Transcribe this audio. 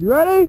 You ready?